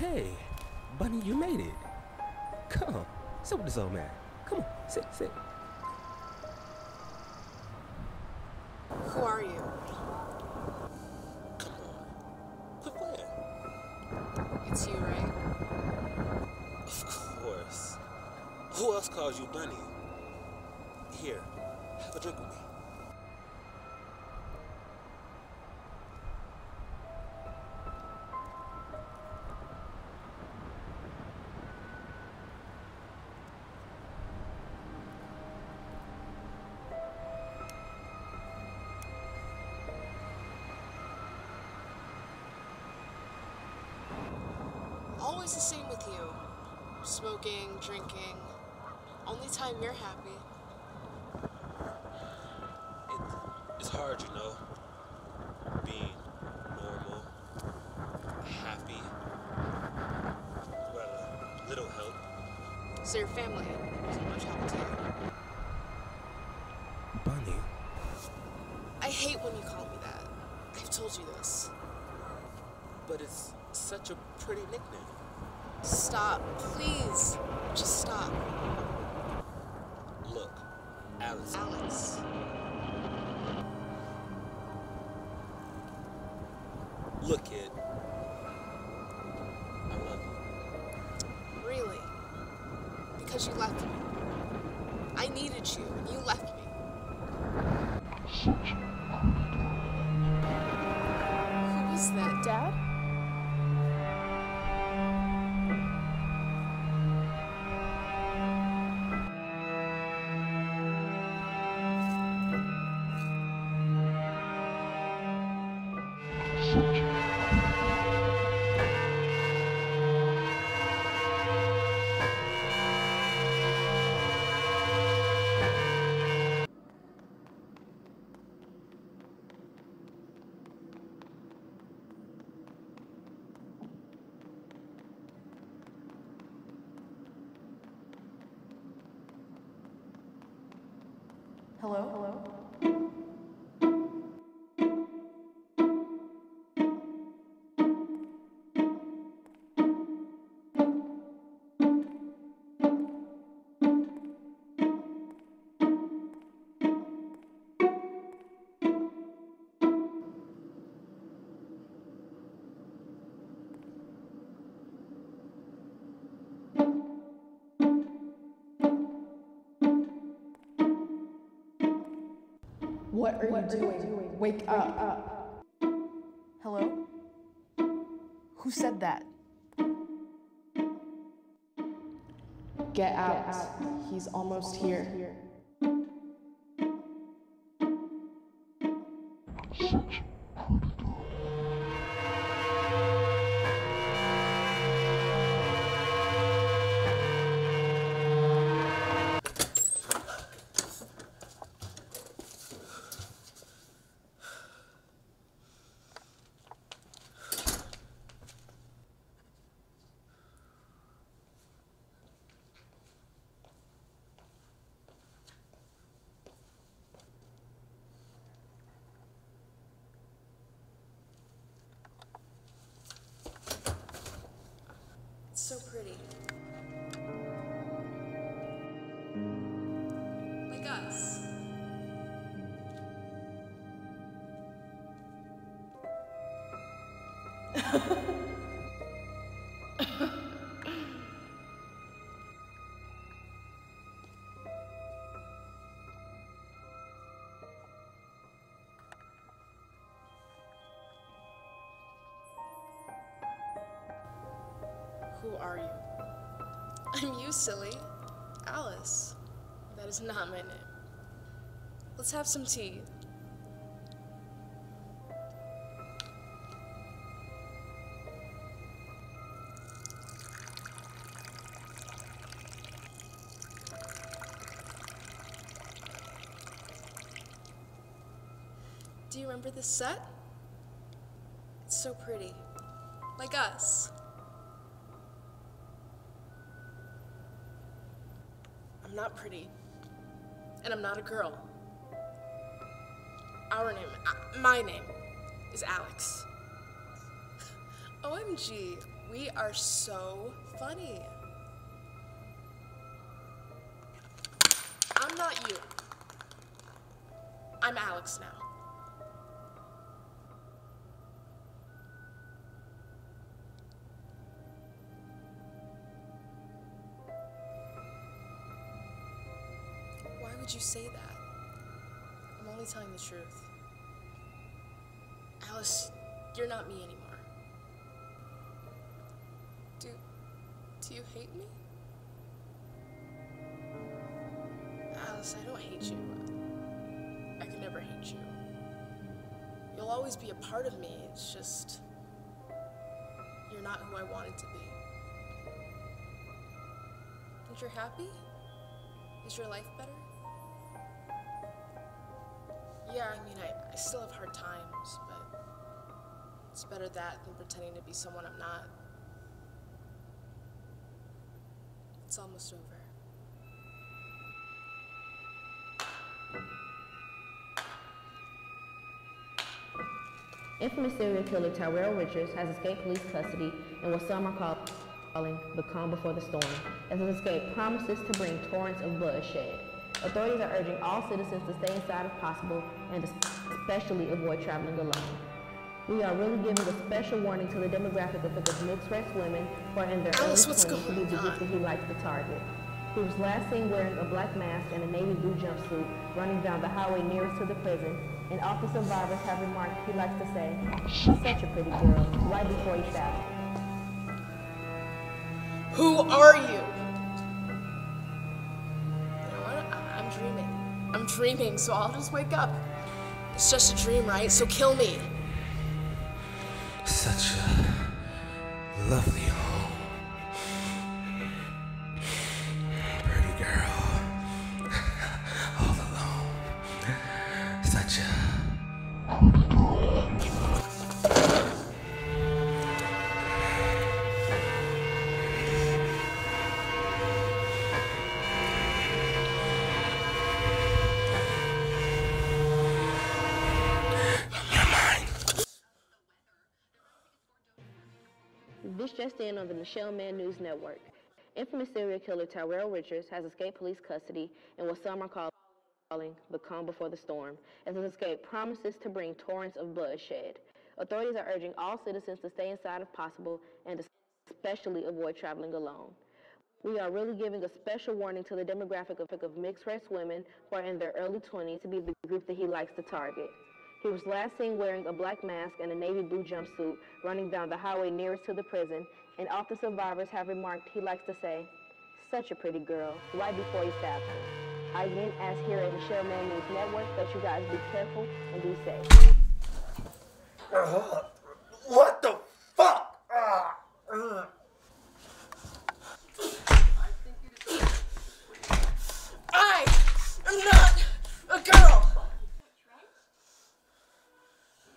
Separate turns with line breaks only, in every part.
Hey, Bunny, you made it. Come, sit with this old man. Come on, sit, sit.
Who are you?
Come on. Quit playing.
It's you, right?
Of course. Who else calls you Bunny? Here, have a drink with me.
Always the same with you. Smoking, drinking. Only time you're happy.
It, it's hard, you know, being normal, happy, well, a little help.
So your family isn't much help to you.
Bunny,
I hate when you call me that. I've told you this.
but it's such a pretty nickname.
Stop, please. Just stop.
Look, Alice.
Alex.
Look, kid. I love you.
Really? Because you left me. I needed you, and you left me.
Hello? Hello? What are you doing? Wake up. Hello? Who said that? Get out. He's almost here.
It's so pretty. Like us. are you? I'm you, silly. Alice. That is not my name. Let's have some tea. Do you remember this set? It's so pretty. Like us. I'm not pretty. And I'm not a girl. Our name, uh, my name, is Alex. OMG, we are so funny. I'm not you. I'm Alex now. Would you say that? I'm only telling the truth. Alice, you're not me anymore. Do do you hate me? Alice, I don't hate you. I could never hate you. You'll always be a part of me. It's just you're not who I wanted to be. And you're happy? Is your life better? Yeah, I mean, I, I still have hard times, but it's better that than pretending to be someone I'm not. It's almost over.
Infamous serial killer Tyrell Richards has escaped police custody in what some are calling the calm before the storm, as his escape promises to bring torrents of bloodshed. Authorities are urging all citizens to stay inside if possible and especially avoid traveling alone. We are really giving a special warning to the demographic of the mixed-race women who are in their
Alice,
early 20s to be
going
the that he likes to target. He was last seen wearing a black mask and a navy blue jumpsuit running down the highway nearest to the prison, and the survivors have remarked he likes to say, such a pretty girl, right before he shot.
Who are? You dreaming. So I'll just wake up. It's just a dream, right? So kill me.
Such a lovely home.
This just in on the Michelle Mann News Network. Infamous serial killer Tyrell Richards has escaped police custody in what some are calling the calm before the storm, as his escape promises to bring torrents of bloodshed. Authorities are urging all citizens to stay inside if possible and especially avoid traveling alone. We are really giving a special warning to the demographic of, of mixed-race women who are in their early 20s to be the group that he likes to target. He was last seen wearing a black mask and a navy blue jumpsuit running down the highway nearest to the prison, and the survivors have remarked he likes to say, such a pretty girl, right before he stabs her. I again ask here at Michelle Mann News Network that you guys be careful and be safe.
What the fuck? Ah, ugh.
I am not a girl.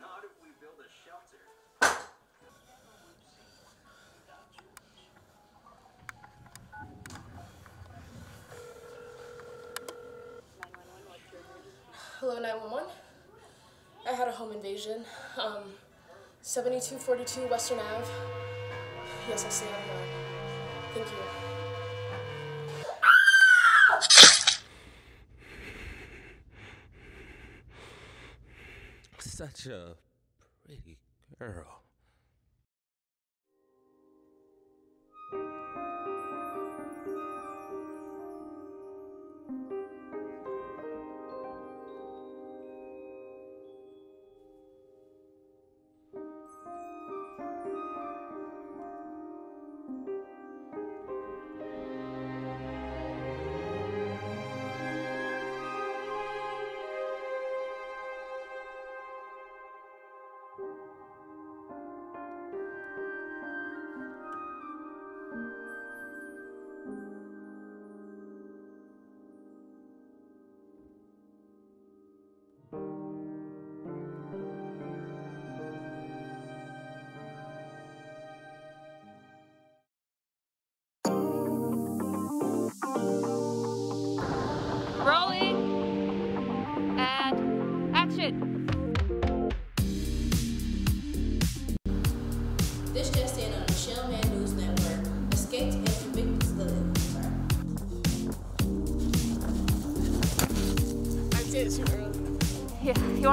Not if we build a shelter.
Hello, 911. I had a home invasion. Um, 7242 Western Ave. Yes, I see the. Thank you.
Such a pretty girl.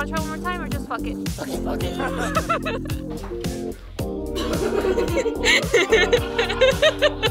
Want to try one more time or just fuck it?
Okay, fuck it.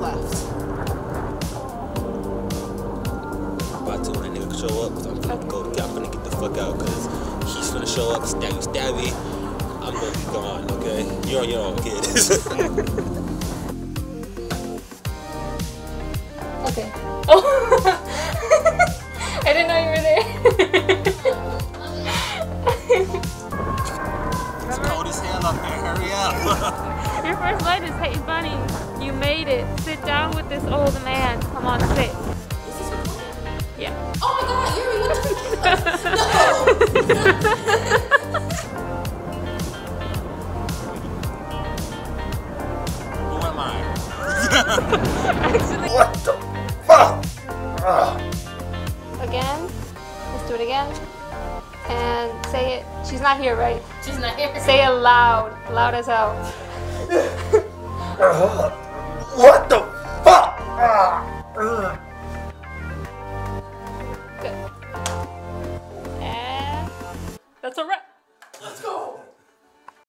left.
About to when that nigga show up, 'cause I'm gonna go. I'm gonna get the fuck out, cause he's gonna show up, stabby, stabby. I'm gonna be gone. Okay, you're on your own, kid.
Okay. Oh! this old man. Come on, sit. Yeah.
Oh my god, Yuri, what the
Who am I?
What the fuck? Ah.
Again. Let's do it again. And say it. She's not here, right?
She's not here.
Say it loud. Loud as hell.
What the fuck?